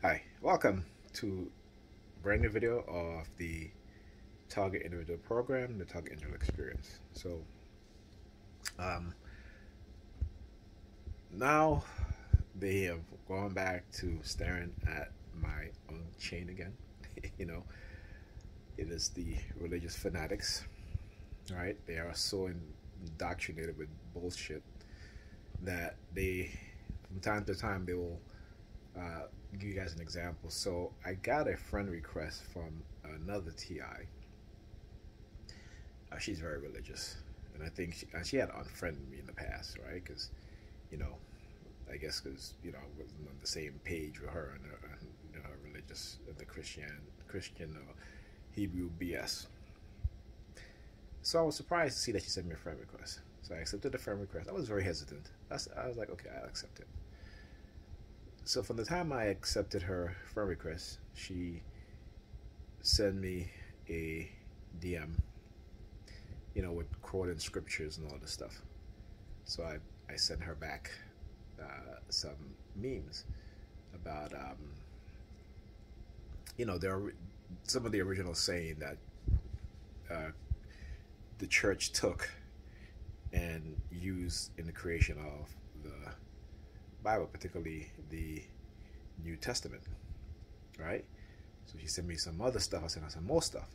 Hi, welcome to brand new video of the Target Individual Program, the Target Individual Experience. So, um, now they have gone back to staring at my own chain again. you know, it is the religious fanatics, right? They are so indoctrinated with bullshit that they, from time to time, they will uh, give you guys an example. So I got a friend request from another TI. Uh, she's very religious, and I think she, and she had unfriended me in the past, right? Because, you know, I guess because you know I wasn't on the same page with her and her, and her religious, the Christian, Christian uh, Hebrew BS. So I was surprised to see that she sent me a friend request. So I accepted the friend request. I was very hesitant. I was like, okay, I'll accept it so from the time I accepted her friend request, she sent me a DM, you know, with quoting scriptures and all this stuff. So I, I sent her back uh, some memes about, um, you know, there are some of the original saying that uh, the church took and used in the creation of Bible, particularly the New Testament, right? So she sent me some other stuff. I sent her some more stuff.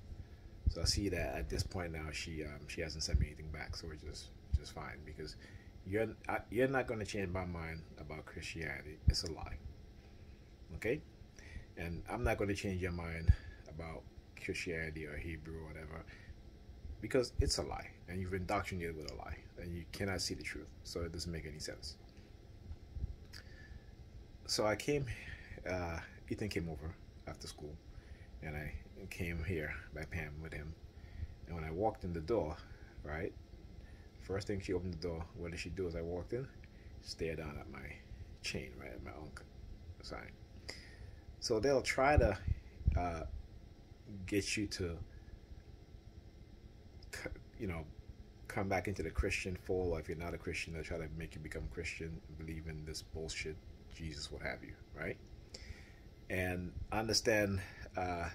So I see that at this point now she um, she hasn't sent me anything back. So we're just just fine because you're you're not going to change my mind about Christianity. It's a lie. Okay, and I'm not going to change your mind about Christianity or Hebrew or whatever because it's a lie and you've indoctrinated with a lie and you cannot see the truth. So it doesn't make any sense so I came, uh, Ethan came over after school, and I came here by Pam with him. And when I walked in the door, right, first thing she opened the door, what did she do as I walked in? Stare down at my chain, right, at my ankh sign. So they'll try to uh, get you to, you know, come back into the Christian fold, if you're not a Christian, they'll try to make you become Christian, believe in this bullshit Jesus, what have you, right? And understand, uh,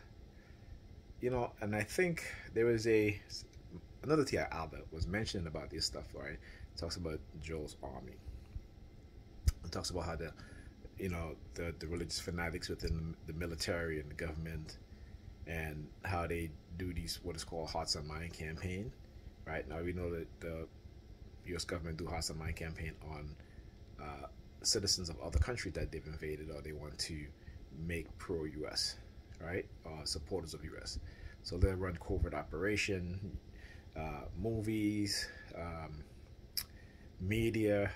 you know, and I think there was a another T.I. Albert was mentioning about this stuff, right? Talks about Joel's army. It talks about how the, you know, the, the religious fanatics within the military and the government, and how they do these what is called Hearts and Mind campaign, right? Now we know that the U.S. government do Hearts and Mind campaign on citizens of other countries that they've invaded or they want to make pro-U.S. right supporters of U.S. So they run covert operation, uh, movies, um, media,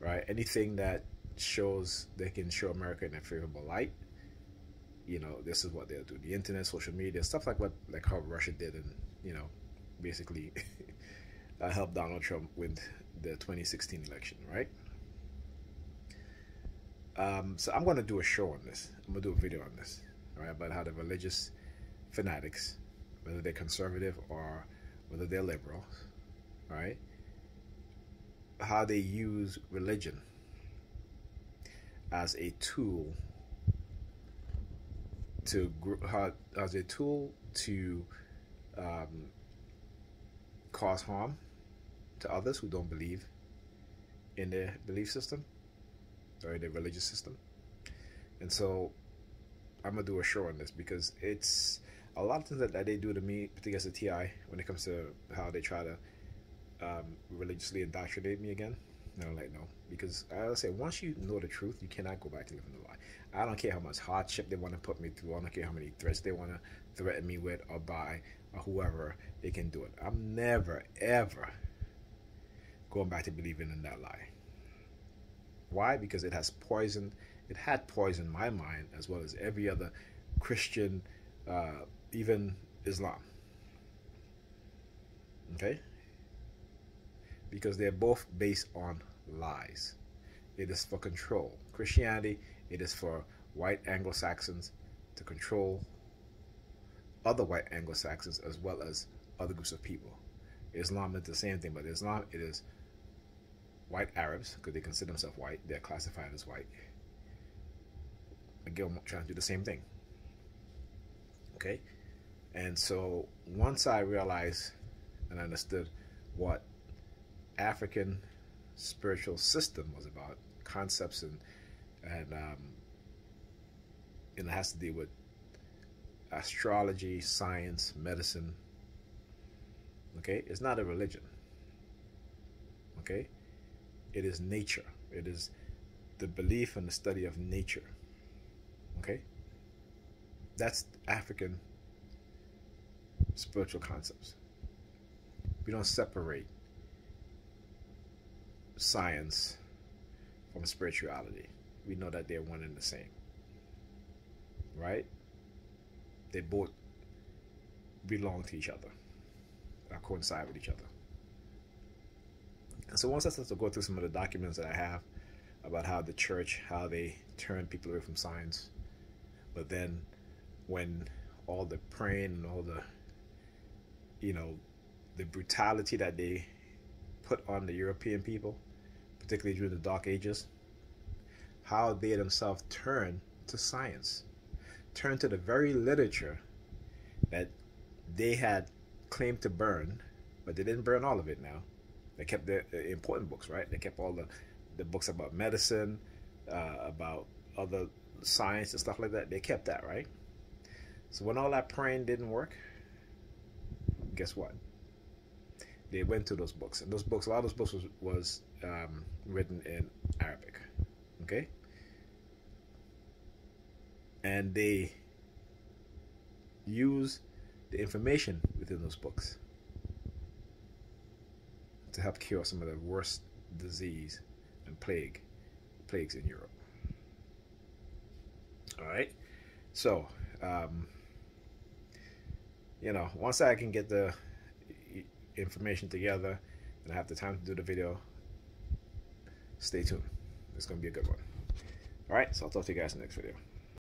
right? Anything that shows they can show America in a favorable light. You know, this is what they'll do. The internet, social media, stuff like what like how Russia did, and you know, basically uh, helped Donald Trump win the 2016 election, right? Um, so I'm going to do a show on this. I'm going to do a video on this, right, about how the religious fanatics, whether they're conservative or whether they're liberal, right, how they use religion as a tool to how, as a tool to um, cause harm to others who don't believe in their belief system or the religious system. And so I'm gonna do a show on this because it's a lot of things that, that they do to me, particularly as a TI, when it comes to how they try to um, religiously indoctrinate me again. No, like no, because I say once you know the truth, you cannot go back to living the lie. I don't care how much hardship they want to put me through. I don't care how many threats they want to threaten me with or by or whoever they can do it. I'm never ever going back to believing in that lie. Why? Because it has poisoned, it had poisoned my mind as well as every other Christian, uh, even Islam. Okay? Because they're both based on lies. It is for control. Christianity, it is for white Anglo Saxons to control other white Anglo Saxons as well as other groups of people. Islam is the same thing, but Islam, it is white Arabs, because they consider themselves white, they're classified as white. again I'm trying to do the same thing. Okay, and so once I realized and understood what African spiritual system was about, concepts and and um, and it has to deal with astrology, science, medicine. Okay, it's not a religion. Okay, it is nature. It is the belief and the study of nature. Okay, that's African spiritual concepts. We don't separate science from spirituality. We know that they're one and the same. Right? They both belong to each other, or coincide with each other. So once I start to go through some of the documents that I have about how the church, how they turn people away from science, but then when all the praying and all the, you know, the brutality that they put on the European people, particularly during the Dark Ages, how they themselves turn to science, turn to the very literature that they had claimed to burn, but they didn't burn all of it now. They kept the, important books, right? They kept all the, the books about medicine, uh, about other science and stuff like that. They kept that, right? So when all that praying didn't work, guess what? They went to those books, and those books, a lot of those books was, was um, written in Arabic. Okay, and they use the information within those books to help cure some of the worst disease and plague plagues in Europe. All right, so um, you know, once I can get the information together and I have the time to do the video, stay tuned. It's going to be a good one. All right, so I'll talk to you guys in the next video.